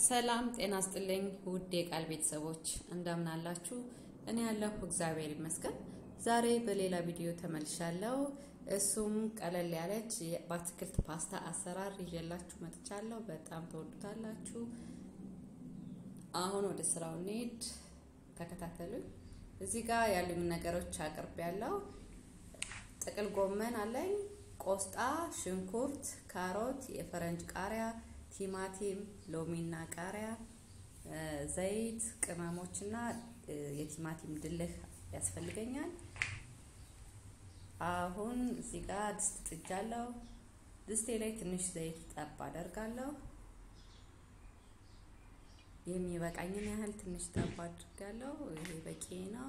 ሰላም ጤና ስጥልኝ ውድ የቃል ቤተሰቦች እንደምን? እኔ ያለሁ እግዚአብሔር ይመስገን። ዛሬ በሌላ ቪዲዮ ተመልሻለሁ። እሱም ቀለል ያለች በአትክልት ፓስታ አሰራር ይዤላችሁ መጥቻለሁ። በጣም ተወዱታላችሁ። አሁን ወደ ስራው እንሂድ፣ ተከታተሉኝ። እዚህ ጋር ያሉኝ ነገሮች አቅርቤያለሁ። ጥቅል ጎመን አለኝ፣ ቆስጣ፣ ሽንኩርት፣ ካሮት፣ የፈረንጅ ቃሪያ ቲማቲም፣ ሎሚና ቃሪያ፣ ዘይት፣ ቅመሞችና የቲማቲም ድልህ ያስፈልገኛል። አሁን እዚህ ጋር ድስት ጥጃለሁ። ድስቴ ላይ ትንሽ ዘይት ጠብ አደርጋለሁ። የሚበቃኝን ያህል ትንሽ ጠብ አድርጋለሁ። ይሄ በቂ ነው።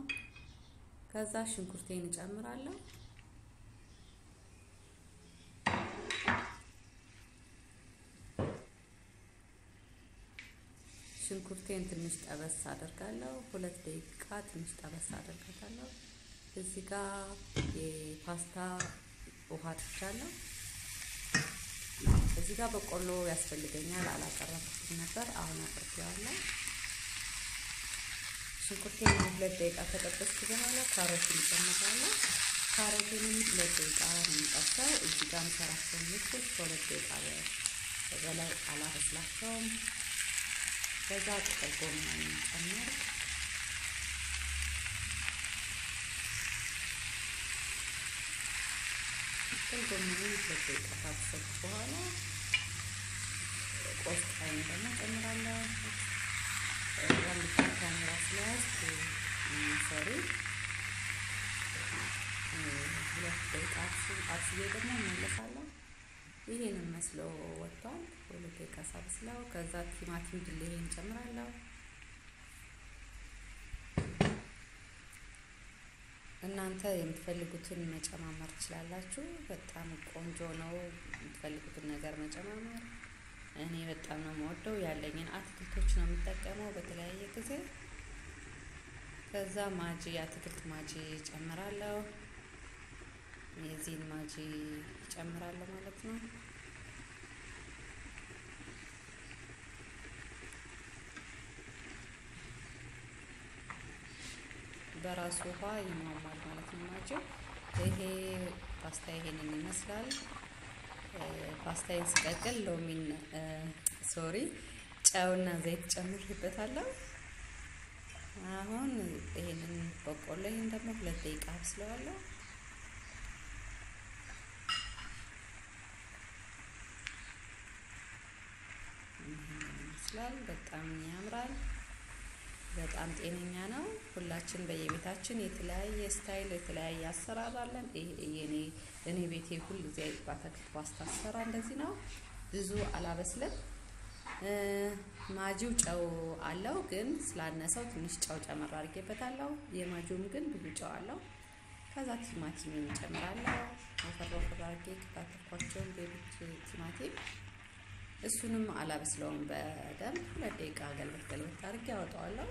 ከዛ ሽንኩርቴን እጨምራለሁ። ሽንኩርቴን ትንሽ ጠበስ አደርጋለሁ። ሁለት ደቂቃ ትንሽ ጠበስ አደርጋታለሁ። እዚህ ጋር የፓስታ ውሃ ትቻለሁ። እዚህ ጋር በቆሎ ያስፈልገኛል፣ አላቀረብኩትም ነበር። አሁን አቅርቤዋለሁ። ሽንኩርቴን ሁለት ደቂቃ ከጠበስኩ በኋላ ካሮትን እጨምራለሁ። ካሮቴንም ሁለት ደቂቃ ነው የሚጠብሰው። እዚህ ጋር የምሰራቸውን ምግቦች ከሁለት ደቂቃ በላይ አላበስላቸውም። ከዛ ጥቅል ጎመን ጨምር። ጥቅል ጎመን ሁለት በኋላ ቆስጣዬን ደግሞ ጨምራለሁ። አንድ ካሜራ ስለያዝኩ ሶሪ ሁለት ደቂቃ አብስዬ ደግሞ እመለሳለሁ። ይሄንን መስሎ ወጥቷል። ሁለት ደቂቃ ሳብስለው ከዛ ቲማቲም ድልህን ጨምራለሁ። እናንተ የምትፈልጉትን መጨማመር ትችላላችሁ። በጣም ቆንጆ ነው። የምትፈልጉትን ነገር መጨማመር። እኔ በጣም ነው የምወደው። ያለኝን አትክልቶች ነው የምጠቀመው በተለያየ ጊዜ። ከዛ ማጂ የአትክልት ማጂ ጨምራለሁ። የዚህን ማጂ ጨምራለሁ ማለት ነው። በራሱ ውሃ ይሟሟል ማለት ነው ማጂው። ይሄ ፓስታ ይሄንን ይመስላል። ፓስታዬን ስቀቅል ሎሚን ሶሪ ጨውና ዘይት ጨምሬበታለሁ። አሁን ይሄንን በቆሎ ይሄን ደግሞ ሁለት ደቂቃ አብስለዋለሁ። ይመስላል በጣም ያምራል። በጣም ጤነኛ ነው። ሁላችን በየቤታችን የተለያየ style የተለያየ አሰራር አለን። የኔ እኔ ቤቴ ሁል ጊዜ በአትክልት ፓስታ አሰራ እንደዚህ ነው። ብዙ አላበስልም። ማጂው ጨው አለው፣ ግን ስላነሰው ትንሽ ጨው ጨመር አድርጌበታለሁ። የማጂውም ግን ብዙ ጨው አለው። ከዛ ቲማቲም እንጨምራለሁ። ወፈር ወፈር አድርጌ ከታተኳቸውን ሌሎች ቲማቲም እሱንም አላበስለውም በደንብ ሁለት ደቂቃ ገልበት ገልበት አድርጌ አወጣዋለሁ።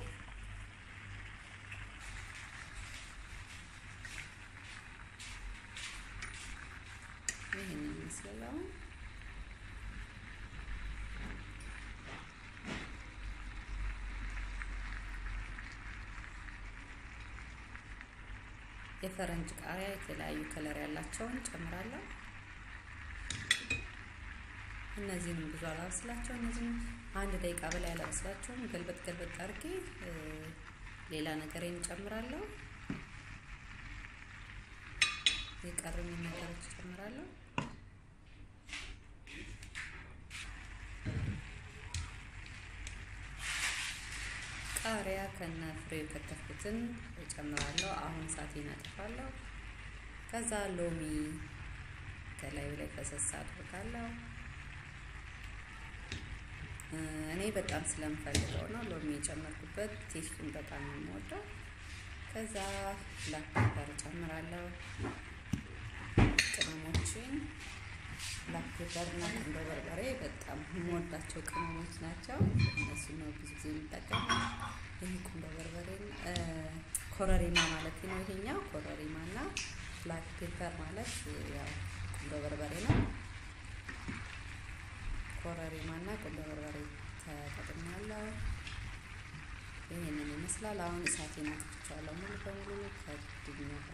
ይህንን ይመስላል የፈረንጅ ቃሪያ የተለያዩ ከለር ያላቸውን ጨምራለሁ። እነዚህንም ብዙ አላበስላቸው። እነዚህም አንድ ደቂቃ በላይ አላበስላቸውም። ገልበጥ ገልበጥ አድርጌ ሌላ ነገሬን እጨምራለሁ። የቀሩኝ ነገሮች እጨምራለሁ። ቃሪያ ከነ ፍሬው የከተፍኩትን እጨምራለሁ። አሁን እሳቴን አጠፋለሁ። ከዛ ሎሚ ከላዩ ላይ ፈሰስ አድርጋለሁ። እኔ በጣም ስለምፈልገው ነው ሎሚ የጨመርኩበት። taste ኡን በጣም ነው የምወደው። ከዛ black pepper እጨምራለሁ። ቅመሞችን black pepper እና ቁንዶ በርበሬ በጣም የምወዳቸው ቅመሞች ናቸው። እነሱ ነው ብዙ ጊዜ የሚጠቀመው። ይህ ቁንዶ በርበሬን ኮረሪማ ማለት ነው። ይሄኛው ኮረሪማ እና black pepper ማለት ያው ቁንዶ በርበሬ ነው። ኮረሪማና ቁንዶ በርበሬ ተጠቅማለሁ። ይህንን ይመስላል። አሁን እሳቴን አጥፍቼዋለሁ። ሙሉ በሙሉ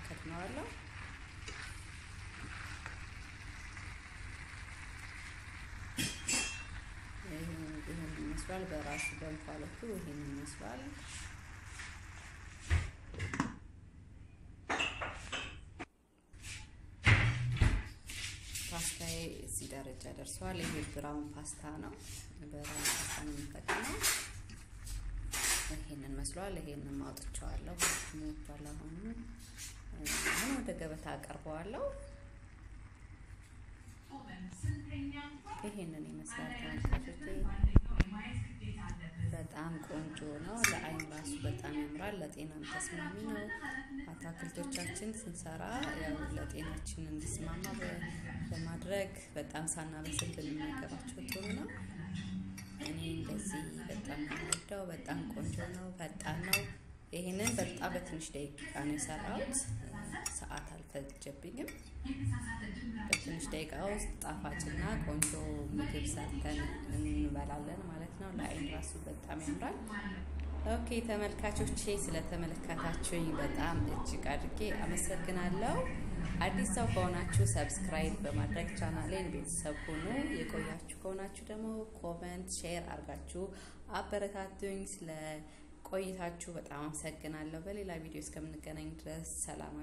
ከድነዋለሁ። ይህን ይመስላል። በራሱ በእንፋሎቱ ይህን ይመስላል። ፓስታዬ እዚህ ደረጃ ደርሰዋል። ይሄ ብራውን ፓስታ ነው። ብራውን ፓስታ ነው የምጠቀመው። ይሄንን መስሏል። ይሄንን ማውጥቸዋለሁ። ሞቷል። አሁን አሁን ወደ ገበታ አቀርበዋለሁ። ይሄንን ይመስላል በጣም ቆንጆ ነው። ያምራል። ለጤናም ተስማሚ ነው። አትክልቶቻችን ስንሰራ ያው ለጤናችን እንዲስማማ በማድረግ በጣም ሳናበስል ብንመገባቸው ጥሩ ነው። እኔ እንደዚህ በጣም የምወደው በጣም ቆንጆ ነው። ፈጣን ነው። ይህንን በጣም በትንሽ ደቂቃ ነው የሰራሁት። ሰዓት አልፈጀብኝም። በትንሽ ደቂቃ ውስጥ ጣፋጭና ቆንጆ ምግብ ሰርተን እንበላለን ማለት ነው። ለአይን ራሱ በጣም ያምራል። okay ተመልካቾቼ ስለተመለከታችሁኝ በጣም እጅግ አድርጌ አመሰግናለሁ። አዲስ ሰው ከሆናችሁ subscribe በማድረግ ቻናሌን ቤተሰብ ሁኑ። የቆያችሁ ከሆናችሁ ደግሞ comment፣ share አድርጋችሁ አበረታቱኝ። ስለ ቆይታችሁ በጣም አመሰግናለሁ። በሌላ ቪዲዮ እስከምንገናኝ ድረስ ሰላም